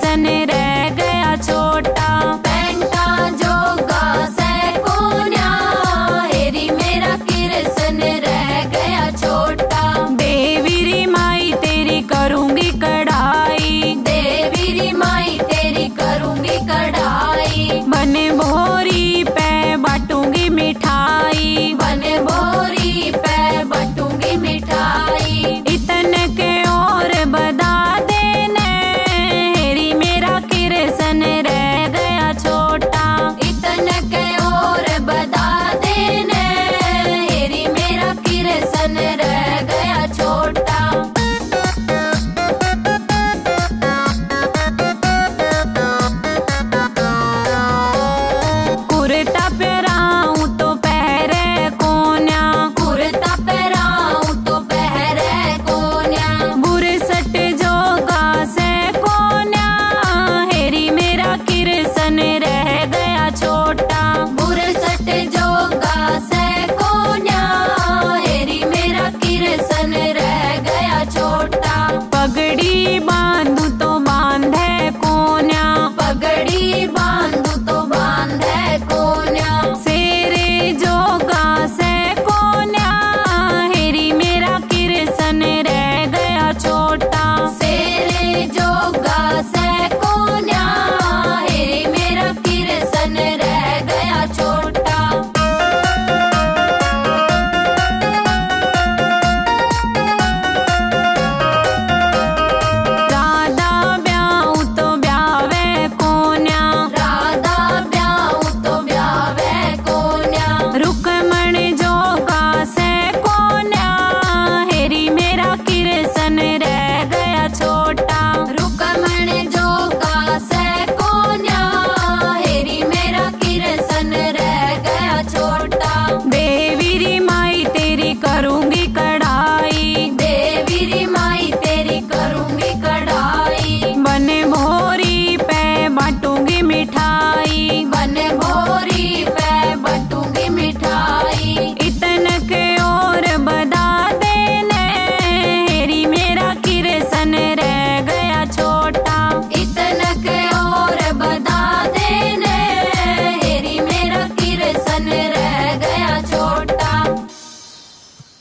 Send it doing it.